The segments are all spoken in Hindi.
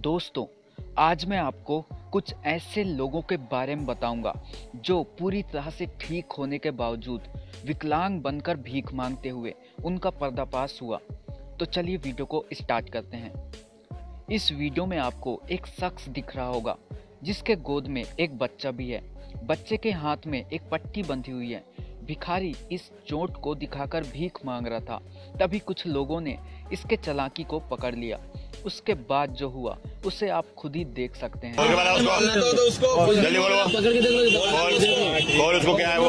दोस्तों, आज मैं आपको कुछ ऐसे लोगों के बारे में बताऊँगा, जो पूरी तरह से ठीक होने के बावजूद विकलांग बनकर भीख मांगते हुए उनका पर्दाफाश हुआ। तो चलिए वीडियो को स्टार्ट करते हैं। इस वीडियो में आपको एक शख्स दिख रहा होगा, जिसके गोद में एक बच्चा भी है। बच्चे के हाथ में एक पट्टी बंधी हुई है भिखारी इस चोट को दिखाकर भीख मांग रहा था। तभी कुछ लोगों ने इसके चलाकी को पकड़ लिया। उसके बाद जो हुआ उसे आप खुद ही देख सकते हैं। है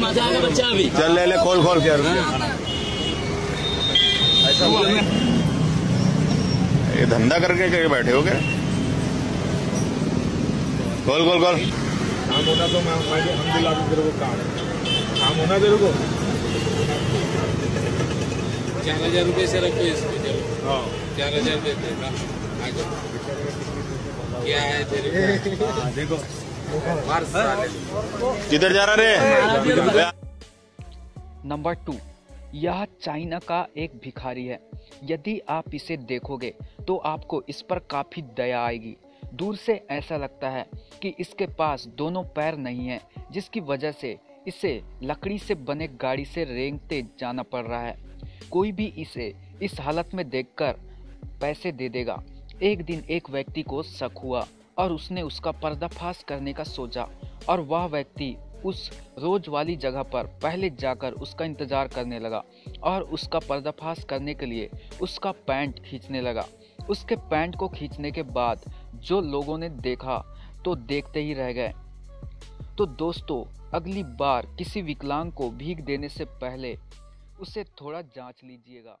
अच्छा हो चल ले। ले खोल खोल के ये धंधा करके बैठे हो क्या? खोल खोल खोल काम होना तो मैं मैं भी- हम दिला दूँ तेरे को काम काम होना तेरे को? चार हज़ार रुपये से रखो इसको चलो। हाँ। चार हज़ार देते हैं। आगे क्या है तेरे को? देखो। किधर जा रहा रे? नंबर टू यह चाइना का एक भिखारी है। यदि आप इसे देखोगे तो आपको इस पर काफ़ी दया आएगी। दूर से ऐसा लगता है कि इसके पास दोनों पैर नहीं हैं, जिसकी वजह से इसे लकड़ी से बने गाड़ी से रेंगते जाना पड़ रहा है। कोई भी इसे इस हालत में देखकर पैसे दे देगा। एक दिन एक व्यक्ति को शक हुआ और उसने उसका पर्दाफाश करने का सोचा और वह व्यक्ति उस रोज वाली जगह पर पहले जाकर उसका इंतज़ार करने लगा और उसका पर्दाफाश करने के लिए उसका पैंट खींचने लगा। उसके पैंट को खींचने के बाद जो लोगों ने देखा तो देखते ही रह गए। तो दोस्तों, अगली बार किसी विकलांग को भीख देने से पहले उसे थोड़ा जाँच लीजिएगा।